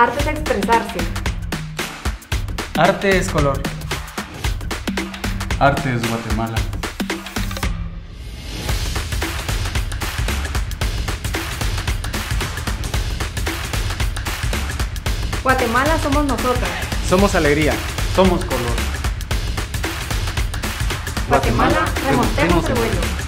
Arte es expresarse. Arte es color. Arte es Guatemala. Guatemala somos nosotras. Somos alegría. Somos color. Guatemala, remontemos el vuelo.